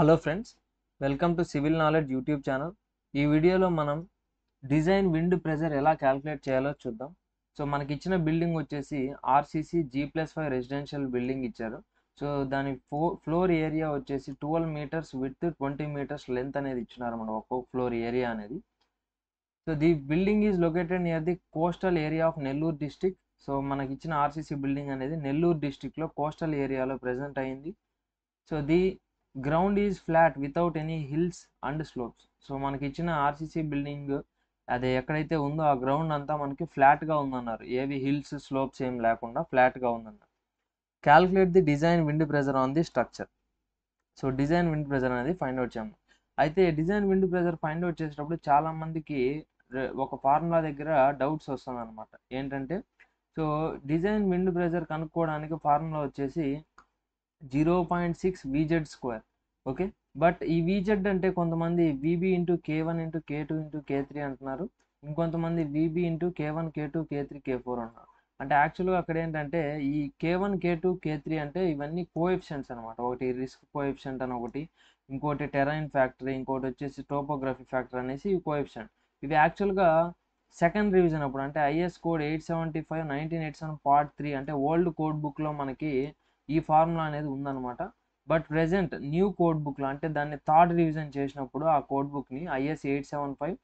Hello friends welcome to civil knowledge YouTube channel ఈ వీడియోలో మనం డిజైన్ విండ్ ప్రెజర్ ఎలా క్యాలిక్యులేట్ చేయాలో చూద్దాం. సో మనకి ఇచ్చిన బిల్డింగ్ వచ్చేసి RCC G plus five residential building ఇచ్చారు. సో దాని ఫో ఫ్లోర్ ఏరియా వచ్చేసి twelve metres with twenty metres length అనేది ఇచ్చినారు మనం ఒక్కొక్క ఫ్లోర్ ఏరియా అనేది. So the building is located near the coastal area of Nellore district so మనకి ఇచ్చిన ఆర్సీసీ బిల్డింగ్ అనేది నెల్లూరు డిస్టిక్లో కోస్టల్ ఏరియాలో ప్రజెంట్ అయింది. So the ground is flat without any hills and slopes so మనకి ఇచ్చిన ఆర్సీసీ బిల్డింగ్ అది ఎక్కడైతే ఉందో ఆ గ్రౌండ్ అంతా మనకి ఫ్లాట్గా ఉందన్నారు. ఏవి హిల్స్ స్లోప్స్ ఏం లేకుండా ఫ్లాట్గా ఉందన్నారు. Calculate the design wind pressure on the structure so design wind pressure అనేది ఫైండ్ అవుట్ చేయము అయితే design wind pressure find out చేసేటప్పుడు చాలా మందికి ఒక ఫార్ములా దగ్గర డౌట్స్ వస్తుంది అనమాట ఏంటంటే సో డిజైన్ విండ్ ప్రెజర్ కనుక్కోవడానికి ఫార్ములా వచ్చేసి zero point six VZ square okay but ఈ విజెడ్ అంటే కొంతమంది VB into K one into K two into K three అంటున్నారు. ఇంకొంతమంది VB into K one K two K three K four అంటున్నారు. అంటే యాక్చువల్గా అక్కడ ఏంటంటే ఈ K one K two K three అంటే ఇవన్నీ కోఎఫిషియన్స్ అనమాట ఒకటి రిస్క్ కోఎఫిషియంట్ అని ఒకటి ఇంకోటి టెరైన్ ఫ్యాక్టర్ ఇంకోటి వచ్చేసి టోపోగ్రఫీ ఫ్యాక్టర్ అనేసి ఇవి కోఎఫిషియంట్ ఇవి యాక్చువల్గా సెకండ్ రివిజన్ అప్పుడు అంటే IS code eight seventy five nineteen eighty seven part three అంటే ఓల్డ్ కోడ్ బుక్లో మనకి ఈ ఫార్ములా అనేది ఉందన్నమాట. బట్ ప్రెసెంట్ న్యూ కోడ్ బుక్లో అంటే దాన్ని థర్డ్ రివిజన్ చేసినప్పుడు ఆ కోడ్ బుక్ని IS eight seven five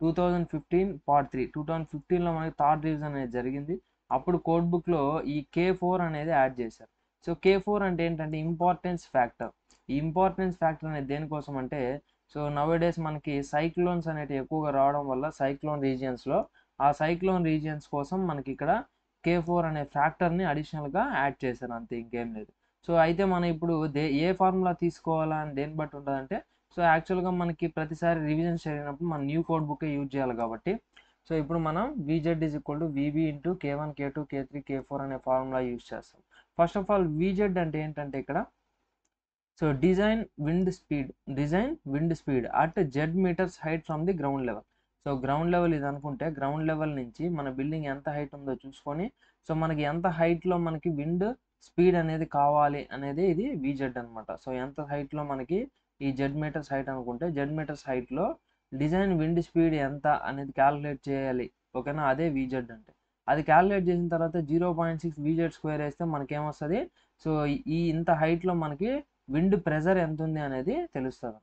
two thousand fifteen part three two thousand ఫిఫ్టీన్లో మనకి థర్డ్ రివిజన్ అనేది జరిగింది. అప్పుడు కోడ్ బుక్లో ఈ కే ఫోర్ అనేది యాడ్ చేశారు. సో కే ఫోర్ అంటే ఏంటంటే ఇంపార్టెన్స్ ఫ్యాక్టర్. ఈ ఇంపార్టెన్స్ ఫ్యాక్టర్ అనేది దేనికోసం అంటే సో నవేడేస్ మనకి సైక్లోన్స్ అనేవి ఎక్కువగా రావడం వల్ల సైక్లోన్ రీజియన్స్లో ఆ సైక్లోన్ రీజియన్స్ కోసం మనకి ఇక్కడ కే ఫోర్ అనే ఫ్యాక్టర్ని అడిషనల్గా యాడ్ చేశారు అంతే ఇంకేం లేదు. సో అయితే మనం ఇప్పుడు దే ఏ ఫార్ములా తీసుకోవాలా అని దేని బట్టి ఉంటుందంటే సో యాక్చువల్గా మనకి ప్రతిసారి రివిజన్ జరిగినప్పుడు మనం న్యూ కోడ్ బుక్ యూజ్ చేయాలి కాబట్టి. సో ఇప్పుడు మనం V Z is equal to V B into K one K two K three K four అనే ఫార్ములా యూజ్ చేస్తాం. First of all V Z అంటే ఏంటంటే ఇక్కడ so design wind speed design wind speed at Z metres height from the ground level. So ground level ఇది అనుకుంటే ground level నుంచి మన building ఎంత హైట్ ఉందో చూసుకొని సో మనకి ఎంత హైట్లో మనకి విండ్ స్పీడ్ అనేది కావాలి అనేది ఇది విజెడ్ అనమాట సో ఎంత హైట్లో మనకి ఈ జెడ్ మీటర్స్ హైట్ అనుకుంటే జెడ్ మీటర్స్ హైట్లో డిజైన్ విండ్ స్పీడ్ ఎంత అనేది క్యాలిక్యులేట్ చేయాలి. ఓకేనా? అదే విజెడ్ అంటే. అది క్యాలిక్యులేట్ చేసిన తర్వాత zero point six V Z square వేస్తే మనకేమొస్తుంది? సో ఈ ఇంత హైట్లో మనకి విండ్ ప్రెజర్ ఎంత ఉంది అనేది తెలుస్తుంది.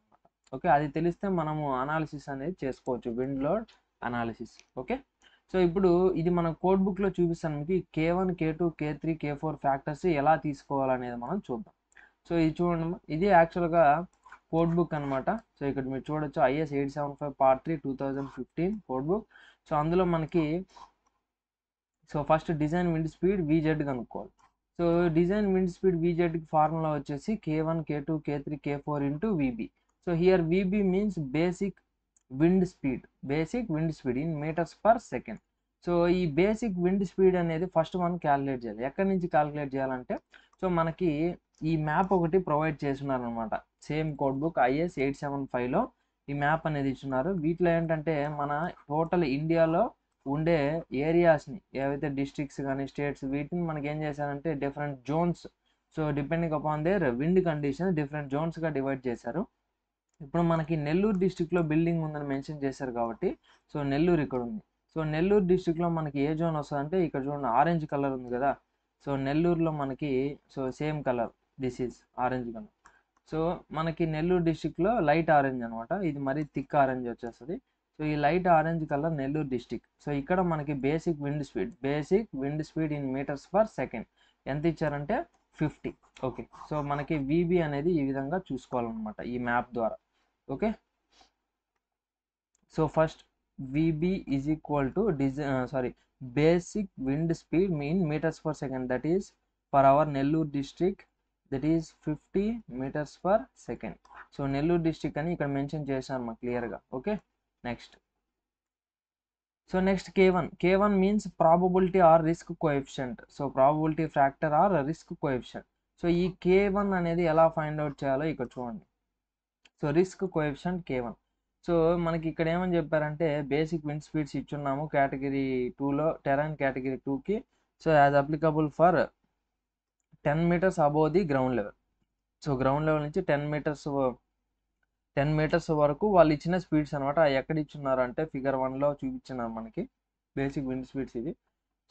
ఓకే? అది తెలిస్తే మనము అనాలిసిస్ అనేది చేసుకోవచ్చు. Wind load analysis okay? So ఇప్పుడు ఇది మన కోడ్ బుక్లో చూపిస్తాను మీకు. K one K two K three K four factors ఎలా తీసుకోవాలనేది మనం చూద్దాం. సో ఇది చూడండి. ఇది యాక్చువల్గా కోడ్ బుక్ అనమాట సో ఇక్కడ మీరు చూడొచ్చు IS eight seven five part three two thousand fifteen code book so అందులో మనకి so first design wind speed V Z కనుక్కోవాలి. సో డిజైన్ విండ్ స్పీడ్ విజెడ్కి ఫార్ములా వచ్చేసి K one K two K three K four into V B so here V B means basic wind speed basic wind speed in metres per second so ఈ basic wind speed అనేది first మనం calculate చేయాలి. ఎక్కడి నుంచి calculate చేయాలంటే so మనకి ఈ map ఒకటి ప్రొవైడ్ చేస్తున్నారనమాట same code book IS eight seven ఫైవ్లో ఈ మ్యాప్ అనేది ఇస్తున్నారు. వీటిలో ఏంటంటే మన టోటల్ ఇండియాలో ఉండే ఏరియాస్ని ఏవైతే డిస్ట్రిక్ట్స్ కానీ స్టేట్స్ వీటిని మనకి ఏం చేశారంటే different zones so depending upon their wind condition different జోన్స్గా divide చేశారు. ఇప్పుడు మనకి నెల్లూరు డిస్టిక్లో బిల్డింగ్ ఉందని మెన్షన్ చేశారు కాబట్టి సో నెల్లూరు ఇక్కడ ఉంది. సో నెల్లూరు డిస్టిక్లో మనకి ఏ జోన్ వస్తుందంటే ఇక్కడ చూడండి ఆరెంజ్ కలర్ ఉంది కదా. సో నెల్లూరులో మనకి so same colour this is orange colour. So మనకి నెల్లూరు డిస్టిక్లో లైట్ ఆరెంజ్ అనమాట. ఇది మరీ థిక్ ఆరెంజ్ వచ్చేస్తుంది. సో ఈ light orange colour Nellore district so ఇక్కడ మనకి basic wind speed basic wind speed in metres per second. ఎంత ఇచ్చారంటే ఫిఫ్టీ. ఓకే. సో మనకి విబి అనేది ఈ విధంగా చూసుకోవాలన్నమాట ఈ మ్యాప్ ద్వారా. Okay so first V B is equal to design sorry basic wind speed mean metres per second that is per hour Nellore district that is fifty metres per second so Nellore district అని ఇక్కడ mention చేశాను మా క్లియర్గా okay next so next K one K one means probability or risk coefficient so probability factor or risk coefficient so ఈ K one అనేది ఎలా find out చేయాలో ఇక్కడ చూడండి. So risk coefficient K one so మనకి ఇక్కడ ఏమని చెప్పారంటే బేసిక్ విండ్ స్పీడ్స్ ఇచ్చున్నాము కేటగిరీ టూలో టెరాన్ కేటగిరీ టూకి so as applicable for ten metres above the ground level so ground level నుంచి టెన్ మీటర్స్ టెన్ మీటర్స్ వరకు వాళ్ళు ఇచ్చిన స్పీడ్స్ అనమాట ఎక్కడ ఇచ్చున్నారు అంటే ఫిగర్ వన్లో చూపించినారు మనకి బేసిక్ విండ్ స్పీడ్స్ ఇది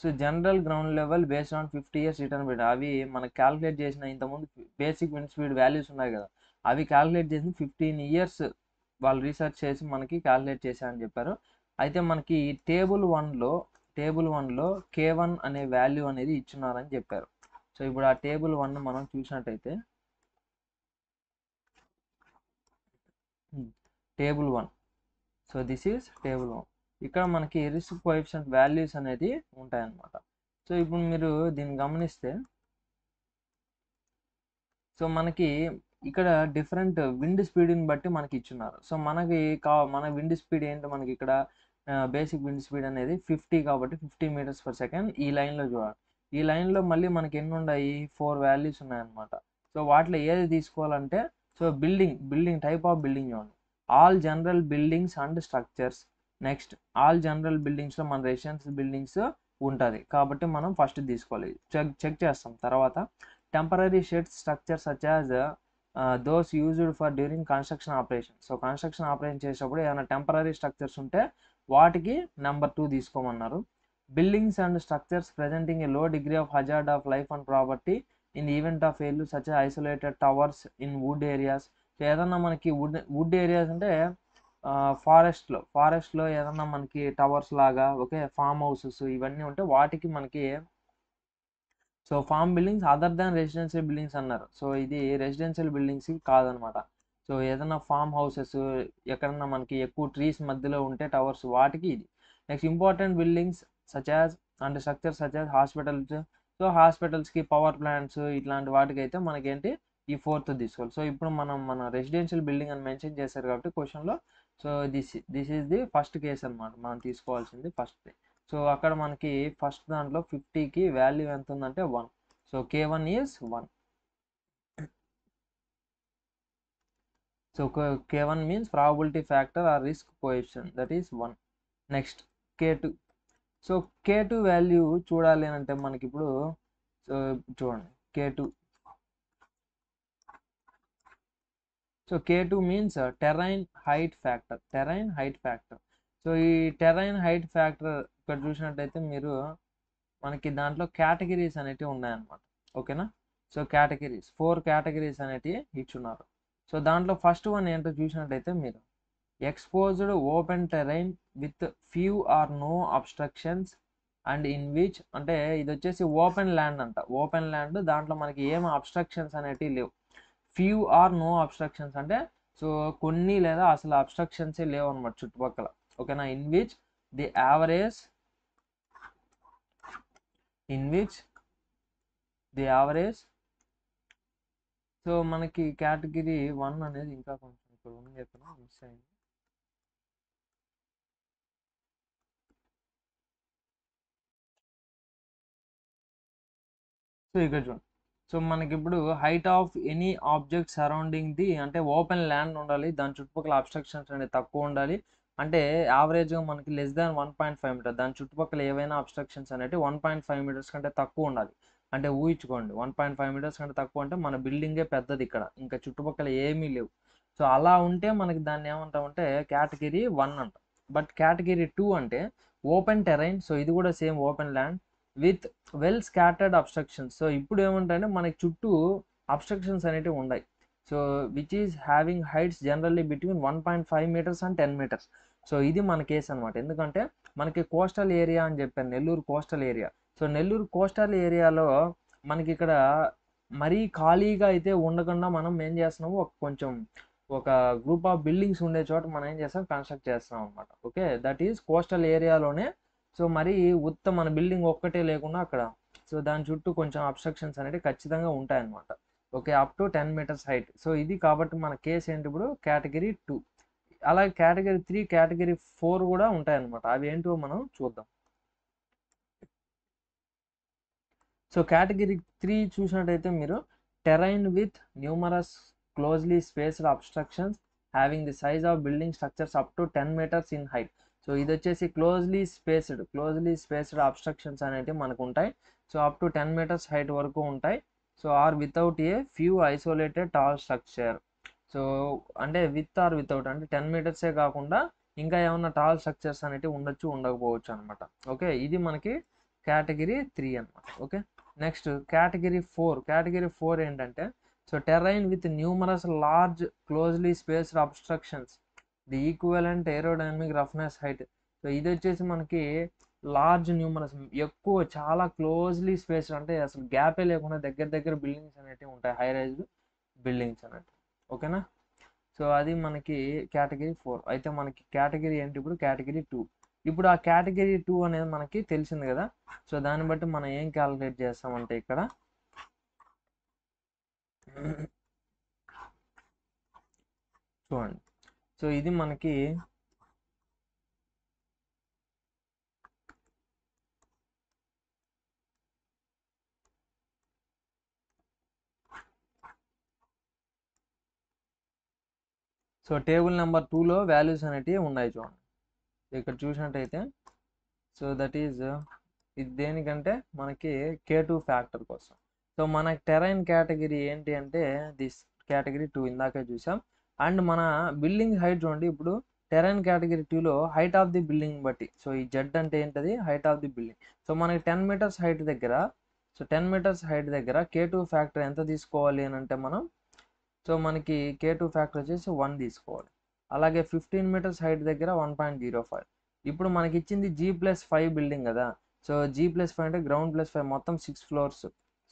so general ground level based on fifty years return period అవి మనకి క్యాలిక్యులేట్ చేసిన ఇంతకుముందు బేసిక్ విండ్ స్పీడ్ వాల్యూస్ ఉన్నాయి కదా. అవి క్యాలిక్యులేట్ చేసి ఫిఫ్టీన్ ఇయర్స్ వాళ్ళు రీసెర్చ్ చేసి మనకి క్యాలిక్యులేట్ చేశారని చెప్పారు. అయితే మనకి టేబుల్ వన్లో టేబుల్ వన్లో కే వన్ అనే వాల్యూ అనేది ఇచ్చున్నారని చెప్పారు. సో ఇప్పుడు ఆ టేబుల్ వన్ మనం చూసినట్టయితే table one so this is table one ఇక్కడ మనకి రిస్క్ కోఎఫిషియంట్ వాల్యూస్ అనేది ఉంటాయన్నమాట. సో ఇప్పుడు మీరు దీన్ని గమనిస్తే సో మనకి ఇక్కడ డిఫరెంట్ విండ్ స్పీడ్ని బట్టి మనకి ఇచ్చున్నారు సో మనకి కా మన విండ్ స్పీడ్ ఏంటి? మనకి ఇక్కడ బేసిక్ విండ్ స్పీడ్ అనేది ఫిఫ్టీ కాబట్టి ఫిఫ్టీ మీటర్స్ పర్ సెకండ్ ఈ లైన్లో చూడాలి. ఈ లైన్లో మళ్ళీ మనకి ఎన్ని ఉన్నాయి ఫోర్ వాల్యూస్ ఉన్నాయన్నమాట. సో వాటిలో ఏది తీసుకోవాలంటే so building building type of building చూడండి. All general buildings and structures. Next all general బిల్డింగ్స్లో మన రెసిడెన్షియల్ బిల్డింగ్స్ ఉంటుంది. కాబట్టి మనం ఫస్ట్ తీసుకోవాలి. చెక్ చెక్ చేస్తాం. తర్వాత temporary shed structure such as those used for during construction operation so construction operation చేసేటప్పుడు ఏమైనా టెంపరీ స్ట్రక్చర్స్ ఉంటే వాటికి number two తీసుకోమన్నారు. Buildings and structures presenting a low degree of hazard of life and property in event of fail such isolated towers in wood areas so ఏదన్నా మనకి would would areas అంటే ఫారెస్ట్లో ఫారెస్ట్లో ఏదన్నా మనకి towers లాగా ఓకే ఫామ్ హౌసెస్ ఇవన్నీ ఉంటే వాటికి మనకి so farm buildings other than residential buildings అన్నారు. సో ఇది రెసిడెన్షియల్ బిల్డింగ్స్ కాదనమాట. సో ఏదైనా ఫామ్ హౌసెస్ ఎక్కడన్నా మనకి ఎక్కువ ట్రీస్ మధ్యలో ఉంటే టవర్స్ వాటికి ఇది. Next important buildings such as and structure such as hospitals. So హాస్పిటల్స్కి పవర్ ప్లాంట్స్ ఇట్లాంటి వాటికి అయితే మనకేంటి ఈ ఫోర్త్ తీసుకోవాలి. సో ఇప్పుడు మనం మన రెసిడెన్షియల్ బిల్డింగ్ అని మెన్షన్ చేశారు కాబట్టి క్వశ్చన్లో so this this is the first case అనమాట మనం తీసుకోవాల్సింది ఫస్ట్ సో అక్కడ మనకి ఫస్ట్ దాంట్లో ఫిఫ్టీకి వాల్యూ ఎంత ఉందంటే one. So K one is one. So K one means probability factor or risk position that is one next K two. So K two value చూడాలి అంటే మనకి ఇప్పుడు సో చూడండి K two. So K two means terrain height factor terrain height factor so ఈ terrain height factor ఇక్కడ చూసినట్టయితే మీరు మనకి దాంట్లో కేటగిరీస్ అనేటివి ఉన్నాయన్నమాట. ఓకేనా? సో కేటగిరీస్ ఫోర్ కేటగిరీస్ అనేటివి ఇచ్చున్నారు. సో దాంట్లో ఫస్ట్ వన్ ఏంటో చూసినట్టయితే మీరు exposed open terrain with few or no obstructions and in which అంటే ఇది వచ్చేసి ఓపెన్ ల్యాండ్ అంట. ఓపెన్ ల్యాండ్ దాంట్లో మనకి ఏం అబ్స్ట్రక్షన్స్ అనేటివి లేవు. ఫ్యూ ఆర్ నో అబ్స్ట్రక్షన్స్ అంటే సో కొన్ని లేదా అసలు అబ్స్ట్రక్షన్సే లేవు అనమాట చుట్టుపక్కల. ఓకేనా? In which the average in which the average so మనకి కేటగిరీ వన్ అనేది ఇంకా కొంచెం ఇక్కడ ఉంది చెప్పిన మిస్ అయింది. సో ఇక్కడ చూడండి సో మనకి ఇప్పుడు height of any object surrounding the అంటే ఓపెన్ ల్యాండ్ ఉండాలి దాని చుట్టుపక్కల అబ్స్ట్రక్షన్స్ అనేది తక్కువ ఉండాలి అంటే యావరేజ్గా మనకి less than one point five metre దాని చుట్టుపక్కల ఏవైనా అబ్స్ట్రక్షన్స్ అనేవి వన్ పాయింట్ ఫైవ్ మీటర్స్ కంటే తక్కువ ఉండాలి. అంటే ఊహించుకోండి వన్ పాయింట్ ఫైవ్ మీటర్స్ కంటే తక్కువ అంటే మన బిల్డింగే పెద్దది ఇక్కడ ఇంకా చుట్టుపక్కల ఏమీ లేవు. సో అలా ఉంటే మనకి దాన్ని ఏమంటామంటే కేటగిరీ వన్ అంట. బట్ కేటగిరీ టూ అంటే ఓపెన్ టెరైన్ సో ఇది కూడా same open land with well scattered obstructions so ఇప్పుడు ఏమంటాయంటే మనకి చుట్టూ అబ్స్ట్రక్షన్స్ అనేటివి ఉన్నాయి. So which is having heights generally between one point five metres and ten metres so ఇది మన కేసు అనమాట ఎందుకంటే మనకి కోస్టల్ ఏరియా అని చెప్పాను Nellore coastal area so Nellore coastal ఏరియాలో మనకి ఇక్కడ మరీ ఖాళీగా అయితే ఉండకుండా మనం ఏం చేస్తున్నాము ఒక కొంచెం ఒక గ్రూప్ ఆఫ్ బిల్డింగ్స్ ఉండే చోట మనం ఏం చేస్తాం కన్స్ట్రక్ట్ చేస్తున్నాం అనమాట ఓకే దట్ ఈస్ కోస్టల్ ఏరియాలోనే సో మరి ఉత్త మన బిల్డింగ్ ఒక్కటే లేకుండా అక్కడ. సో దాని చుట్టూ కొంచెం అబ్స్ట్రక్షన్స్ అనేవి ఖచ్చితంగా ఉంటాయన్నమాట. Okay up to ten metres height so ఇది కాబట్టి మన కేసు ఏంటి ఇప్పుడు? కేటగిరీ టూ అలాగే కేటగిరీ త్రీ కేటగిరీ ఫోర్ కూడా ఉంటాయన్నమాట. అవి ఏంటో మనం చూద్దాం. సో కేటగిరీ త్రీ చూసినట్టయితే మీరు terrain with numerous closely spaced obstructions having the size of building structures up to ten metres in height so ఇది వచ్చేసి closely spaced closely spaced obstructions అనేటివి మనకు ఉంటాయి so up to ten metres height వరకు ఉంటాయి. So or without a few isolated tall structure so అంటే with or without అంటే ten మీటర్సే కాకుండా ఇంకా ఏమన్నా టాల్ స్ట్రక్చర్స్ అనేవి ఉండొచ్చు ఉండకపోవచ్చు అనమాట ఓకే ఇది మనకి కేటగిరీ త్రీ అనమాట okay next category four category four ఏంటంటే so terrain with numerous large closely spaced obstructions the equivalent aerodynamic roughness height so ఇది వచ్చేసి మనకి లార్జ్ న్యూమరస్ ఎక్కువ చాలా క్లోజ్లీ స్పేస్ అంటే అసలు గ్యాపే లేకుండా దగ్గర దగ్గర బిల్డింగ్స్ అనేటివి ఉంటాయి హై రైజ్ బిల్డింగ్స్ అనేవి ఓకేనా? సో అది మనకి కేటగిరీ ఫోర్. అయితే మనకి కేటగిరీ ఏంటి ఇప్పుడు? Category two. ఇప్పుడు ఆ కేటగిరీ టూ అనేది మనకి తెలిసింది కదా? సో దాన్ని బట్టి మనం ఏం క్యాలిక్యులేట్ చేస్తామంటే ఇక్కడ చూడండి. సో ఇది మనకి సో టేబుల్ నెంబర్ టూలో వాల్యూస్ అనేటివి ఉన్నాయి చూడండి. ఇక్కడ చూసినట్టయితే సో దట్ ఈజ్ ఇది దేనికంటే మనకి కే టూ ఫ్యాక్టర్ కోసం. సో మన టెరైన్ కేటగిరీ ఏంటి అంటే దిస్ కేటగిరీ టూ ఇందాకే చూసాం. అండ్ మన బిల్డింగ్ హైట్ చూడండి ఇప్పుడు టెరైన్ కేటగిరీ టూలో హైట్ ఆఫ్ ది బిల్డింగ్ బట్టి సో ఈ జెడ్ అంటే ఏంటది? Height of the building so మనకి టెన్ మీటర్స్ హైట్ దగ్గర సో టెన్ మీటర్స్ హైట్ దగ్గర కే టూ ఫ్యాక్టర్ ఎంత తీసుకోవాలి అని అంటే మనం సో మనకి కే టూ ఫ్యాక్టర్ వచ్చేసి వన్ తీసుకోవాలి. అలాగే ఫిఫ్టీన్ మీటర్స్ హైట్ దగ్గర వన్ పాయింట్ జీరో ఫైవ్ ఇప్పుడు మనకి ఇచ్చింది జీ ప్లస్ ఫైవ్ బిల్డింగ్ కదా. సో జీ ప్లస్ ఫైవ్ అంటే గ్రౌండ్ ప్లస్ ఫైవ్ మొత్తం six floors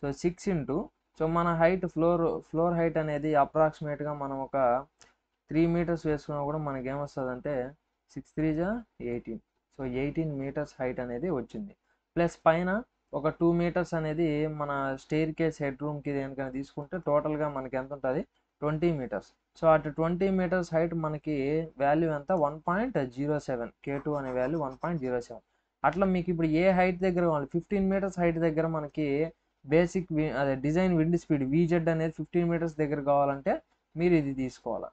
so six into so మన హైట్ ఫ్లోర్ ఫ్లోర్ హైట్ అనేది అప్రాక్సిమేట్గా మనం ఒక త్రీ మీటర్స్ వేసుకున్నా కూడా మనకి ఏమొస్తుంది అంటే సిక్స్ త్రీ జా eighteen so eighteen metres height అనేది వచ్చింది. ప్లస్ పైన ఒక టూ మీటర్స్ అనేది మన స్టేర్ కేస్ హెడ్ రూమ్కి దేనికైనా తీసుకుంటే టోటల్గా మనకి ఎంత ఉంటుంది ట్వంటీ మీటర్స్. సో అటు ట్వంటీ మీటర్స్ హైట్ మనకి వాల్యూ ఎంత? One point zero seven. K two అనే value one point zero seven. అట్లా మీకు ఇప్పుడు ఏ హైట్ దగ్గర కావాలి? ఫిఫ్టీన్ మీటర్స్ హైట్ దగ్గర మనకి బేసిక్ అదే డిజైన్ విండ్ స్పీడ్ వీజెడ్ అనేది ఫిఫ్టీన్ మీటర్స్ దగ్గర కావాలంటే మీరు ఇది తీసుకోవాలి.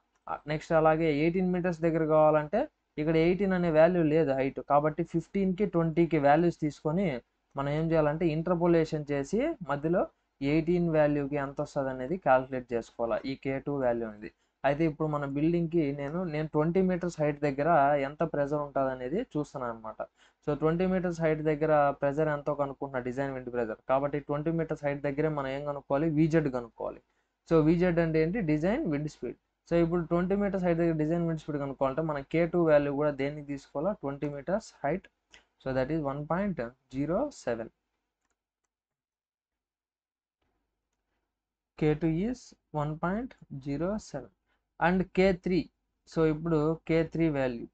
నెక్స్ట్ అలాగే ఎయిటీన్ మీటర్స్ దగ్గర కావాలంటే ఇక్కడ ఎయిటీన్ అనే వాల్యూ లేదు హైట్. కాబట్టి ఫిఫ్టీన్కి ట్వంటీకి వాల్యూస్ తీసుకొని మనం ఏం చేయాలంటే ఇంటర్పోలేషన్ చేసి మధ్యలో ఎయిటీన్ వాల్యూకి ఎంత వస్తుంది అనేది క్యాలిక్యులేట్ చేసుకోవాలి. ఈ కే టూ వాల్యూ అనేది. అయితే ఇప్పుడు మన బిల్డింగ్కి నేను నేను ట్వంటీ మీటర్స్ హైట్ దగ్గర ఎంత ప్రెజర్ ఉంటుంది అనేది చూస్తున్నాను అనమాట సో ట్వంటీ మీటర్స్ హైట్ దగ్గర ప్రెజర్ ఎంతో కనుక్కుంటున్నా డిజైన్ విండ్ ప్రెజర్. కాబట్టి ట్వంటీ మీటర్స్ హైట్ దగ్గరే మనం ఏం కనుక్కోవాలి? వీజెడ్ కనుక్కోవాలి. సో వీజెడ్ అంటే ఏంటి? Design wind speed. సో ఇప్పుడు ట్వంటీ మీటర్స్ హైట్ దగ్గర డిజైన్ విండ్ స్పీడ్ కనుక్కోవాలంటే మన కే టూ వాల్యూ కూడా దేనికి తీసుకోవాలా? Twenty metres height. So that is one point zero seven K two one point zero seven and K three so ఇప్పుడు K three value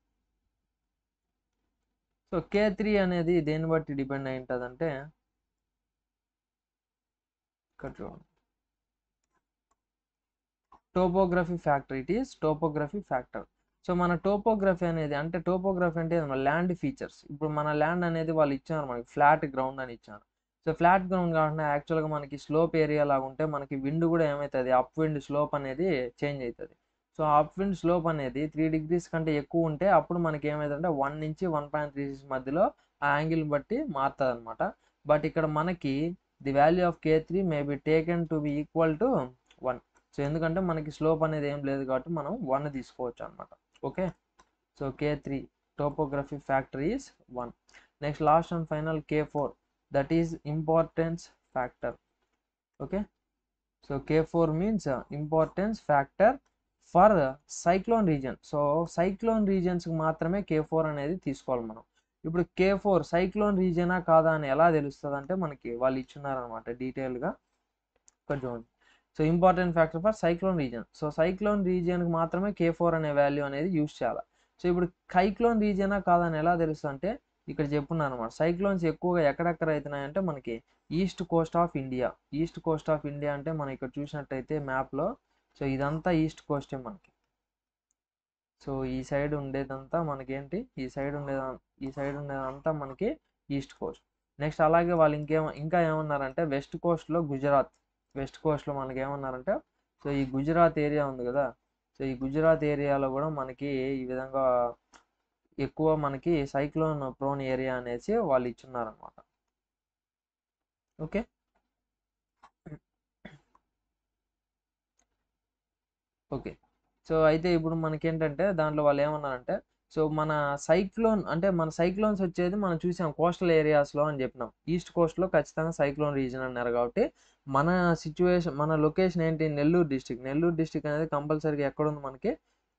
so K three అనేది దేన్ని బట్టి depend అయి ఉంటుందంటే ఇక్కడ చూడండి. Topography factor it is topography factor so మన topography అనేది అంటే టోపోగ్రఫీ అంటే ల్యాండ్ ఫీచర్స్ ఇప్పుడు మన ల్యాండ్ అనేది వాళ్ళు ఇచ్చారు మనకి ఫ్లాట్ గ్రౌండ్ అని ఇచ్చారు. సో ఫ్లాట్ గ్రౌండ్ కాకుండా యాక్చువల్గా మనకి స్లోప్ ఏరియా లాగా ఉంటే మనకి విండ్ కూడా ఏమవుతుంది అప్ విండ్ స్లోప్ అనేది చేంజ్ అవుతుంది సో అప్ విండ్ స్లోప్ అనేది త్రీ డిగ్రీస్ కంటే ఎక్కువ ఉంటే అప్పుడు మనకి ఏమైందంటే వన్ నుంచి వన్ పాయింట్ త్రీ సిక్స్ మధ్యలో ఆ యాంగిల్ బట్టి మారుతుంది అనమాట బట్ ఇక్కడ మనకి the value of K three may be taken to be equal to one. So ఎందుకంటే మనకి స్లోప్ అనేది ఏం లేదు కాబట్టి మనం వన్ తీసుకోవచ్చు అనమాట okay? So K three topography factor is one. Next last and final K four. That is importance factor okay so K four means importance factor for cyclone region so cyclone రీజన్స్కి మాత్రమే K four అనేది తీసుకోవాలి మనం. ఇప్పుడు కే four cyclone రీజనా కాదా అని ఎలా తెలుస్తుంది అంటే మనకి వాళ్ళు ఇచ్చున్నారనమాట డీటెయిల్గా కొంచెం so important factor for cyclone region so cyclone రీజియన్కి మాత్రమే కే ఫోర్ అనే వాల్యూ అనేది యూస్ చేయాలి. సో ఇప్పుడు సైక్లోన్ రీజనా కాదని ఎలా తెలుస్తుంది అంటే ఇక్కడ చెప్పున్నాను అనమాట సైక్లోన్స్ ఎక్కువగా ఎక్కడెక్కడ అవుతున్నాయంటే మనకి east coast of India. East coast of India అంటే మనం ఇక్కడ చూసినట్టయితే మ్యాప్లో సో ఇదంతా ఈస్ట్ కోస్టే మనకి. సో ఈ సైడ్ ఉండేదంతా మనకేంటి? ఈ సైడ్ ఉండేద ఈ సైడ్ ఉండేదంతా మనకి ఈస్ట్ కోస్ట్. నెక్స్ట్ అలాగే వాళ్ళు ఇంకేం ఇంకా ఏమన్నారంటే వెస్ట్ కోస్ట్లో గుజరాత్. వెస్ట్ కోస్ట్లో మనకి ఏమన్నారంటే సో ఈ గుజరాత్ ఏరియా ఉంది కదా. సో ఈ గుజరాత్ ఏరియాలో కూడా మనకి ఈ విధంగా ఎక్కువ మనకి సైక్లోన్ ప్రోన్ ఏరియా అనేసి వాళ్ళు ఇచ్చున్నారనమాట ఓకే? ఓకే. సో అయితే ఇప్పుడు మనకేంటంటే దాంట్లో వాళ్ళు ఏమన్నారంటే సో మన సైక్లోన్ అంటే మన సైక్లోన్స్ వచ్చేది మనం చూసాం కోస్టల్ ఏరియాస్లో అని చెప్పినాం. ఈస్ట్ కోస్ట్లో ఖచ్చితంగా సైక్లోన్ రీజన్ అన్నారు కాబట్టి మన సిచ్యువేషన్ మన లొకేషన్ ఏంటి? నెల్లూరు డిస్టిక్ నెల్లూరు డిస్టిక్ అనేది కంపల్సరీగా ఎక్కడ ఉంది మనకి?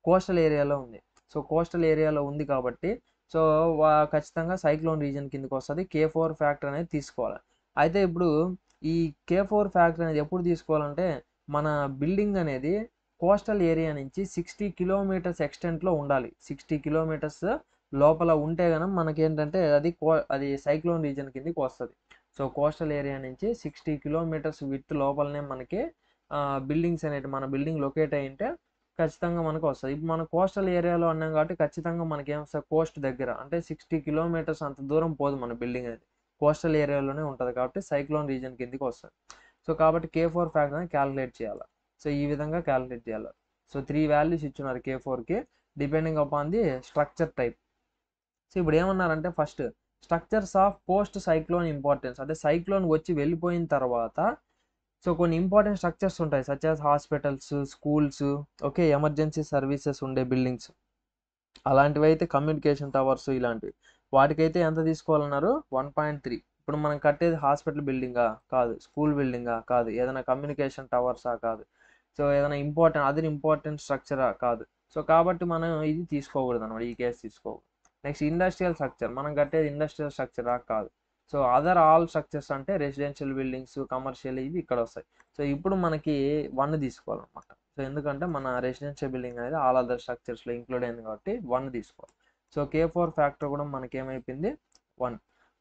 కోస్టల్ ఏరియాలో ఉంది. సో కోస్టల్ ఏరియాలో ఉంది కాబట్టి సో వా- ఖచ్చితంగా సైక్లోన్ రీజన్ కిందకి వస్తుంది. కే ఫోర్ ఫ్యాక్టర్ అనేది తీసుకోవాలి. అయితే ఇప్పుడు ఈ కే ఫోర్ ఫ్యాక్టర్ అనేది ఎప్పుడు తీసుకోవాలంటే మన బిల్డింగ్ అనేది కోస్టల్ ఏరియా నుంచి సిక్స్టీ కిలోమీటర్స్ ఎక్స్టెంట్లో ఉండాలి. సిక్స్టీ కిలోమీటర్స్ లోపల ఉంటే కనుక మనకి ఏంటంటే అది కో అది సైక్లోన్ రీజన్ కిందకి వస్తుంది. సో కోస్టల్ ఏరియా నుంచి సిక్స్టీ కిలోమీటర్స్ విత్ లోపలనే మనకి బిల్డింగ్స్ అనేవి మన బిల్డింగ్ లొకేట్ అయ్యింటే ఖచ్చితంగా మనకు వస్తుంది. ఇప్పుడు మన కోస్టల్ ఏరియాలో ఉన్నాం కాబట్టి ఖచ్చితంగా మనకి ఏమొస్తుంది కోస్ట్ దగ్గర. అంటే సిక్స్టీ కిలోమీటర్స్ అంత దూరం పోదు మన బిల్డింగ్ అనేది కోస్టల్ ఏరియాలోనే ఉంటుంది కాబట్టి సైక్లోన్ రీజన్ కిందకి వస్తుంది. సో కాబట్టి కే ఫోర్ ఫ్యాక్టర్ అనేది క్యాలిక్యులేట్ చేయాలి. సో ఈ విధంగా క్యాలిక్యులేట్ చేయాలి. సో త్రీ వాల్యూస్ ఇచ్చున్నారు కే. ఫోర్కి depending upon the structure type so ఇప్పుడు ఏమన్నారంటే first structures of post cyclone importance అంటే సైక్లోన్ వచ్చి వెళ్ళిపోయిన తర్వాత సో కొన్ని ఇంపార్టెంట్ స్ట్రక్చర్స్ ఉంటాయి such as hospitals schools okay emergency services ఉండే బిల్డింగ్స్. అలాంటివి అయితే కమ్యూనికేషన్ టవర్స్ ఇలాంటివి. వాటికైతే ఎంత తీసుకోవాలన్నారు? One point three. ఇప్పుడు మనం కట్టేది హాస్పిటల్ బిల్డింగా కాదు స్కూల్ బిల్డింగా కాదు ఏదైనా కమ్యూనికేషన్ టవర్సా కాదు. సో ఏదైనా ఇంపార్టెంట్ అదర్ ఇంపార్టెంట్ స్ట్రక్చరా కాదు. సో కాబట్టి మనం ఇది తీసుకోకూడదు అనమాట ఈ కేసు తీసుకోకూడదు. నెక్స్ట్ ఇండస్ట్రియల్ స్ట్రక్చర్ మనం కట్టేది ఇండస్ట్రియల్ స్ట్రక్చరా కాదు. సో అదర్ ఆల్ స్ట్రక్చర్స్ అంటే రెసిడెన్షియల్ బిల్డింగ్స్ కమర్షియల్ ఇవి ఇక్కడ వస్తాయి సో ఇప్పుడు మనకి వన్ తీసుకోవాలన్నమాట. సో ఎందుకంటే మన రెసిడెన్షియల్ బిల్డింగ్ అనేది ఆల్ అదర్ స్ట్రక్చర్స్లో ఇంక్లూడ్ అయింది కాబట్టి వన్ తీసుకోవాలి. సో కే ఫోర్ ఫ్యాక్టర్ కూడా మనకి ఏమైపోయింది వన్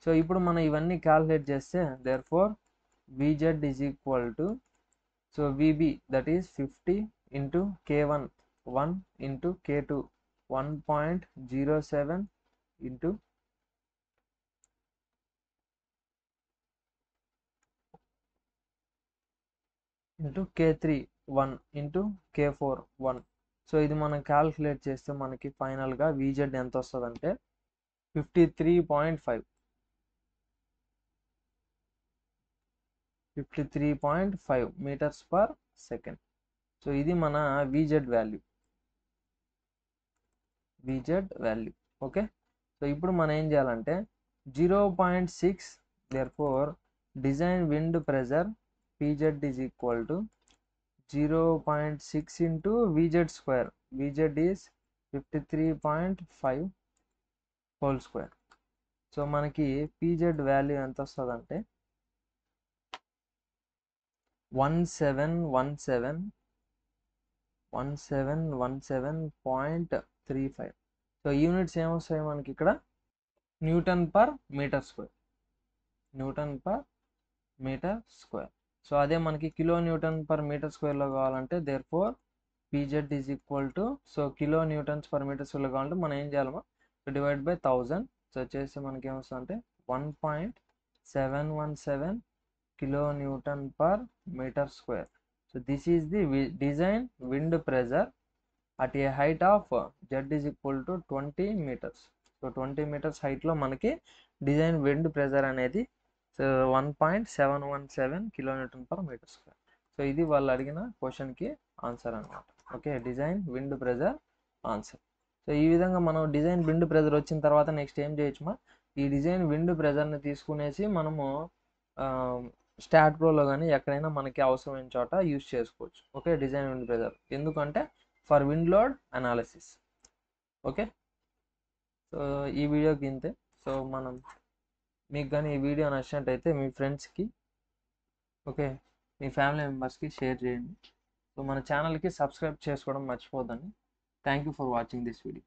సో ఇప్పుడు మనం ఇవన్నీ క్యాల్కులేట్ చేస్తే therefore V Z is equal to so V B that is fifty into K one one into K two one point zero seven into into K three one into K four one. So ఇది మనం calculate చేస్తే మనకి ఫైనల్గా V Z ఎంత వస్తుందంటే fifty three point five. Fifty three point five metres per second. So ఇది మన V Z value. V Z value. Okay? So ఇప్పుడు మనం ఏం చేయాలంటే zero point six therefore design wind pressure pz is equal to 0.6 into vz square. Vz is 53.5 whole square so మనకి P Z value ఎంత వస్తుంది అంటే one seven one seven one seven one seven point three five so units ఏమొస్తాయి మనకి ఇక్కడ? Newton per metre square newton per metre square so అదే మనకి kilo newton per metre స్క్వేర్లో కావాలంటే therefore P Z is equal to so kilo newtons per metre స్క్వేర్లో కావాలంటే మనం ఏం చేయాలమ్మా డివైడ్ బై థౌజండ్ సో వచ్చేసి మనకి ఏమొస్తుంది అంటే one point seven one seven kilo newton per metre square. So this is the design wind pressure at a height of Z is equal to twenty metres so twenty metres హైట్లో మనకి design wind pressure అనేది so one point seven one seven kilometre per metre square. So ఇది వాళ్ళు అడిగిన క్వశ్చన్కి answer అనమాట okay design wind pressure answer. So ఈ విధంగా మనం డిజైన్ విండ్ ప్రెజర్ వచ్చిన తర్వాత నెక్స్ట్ ఏం చేయొచ్చుమా? ఈ డిజైన్ విండ్ ప్రెజర్ని తీసుకునేసి మనము స్టాట్ ప్రోలో కానీ ఎక్కడైనా మనకి అవసరమైన చోట యూస్ చేసుకోవచ్చు. Okay design wind pressure. ఎందుకంటే for wind load analysis. Okay? So ఈ వీడియోకి ఇంతే. సో మనం మీకు కానీ ఈ వీడియో నచ్చినట్టయితే మీ ఫ్రెండ్స్కి ఓకే? మీ ఫ్యామిలీ మెంబర్స్కి షేర్ చేయండి. సో మన ఛానల్కి సబ్స్క్రైబ్ చేసుకోవడం మర్చిపోద్దండి thank you for watching this video.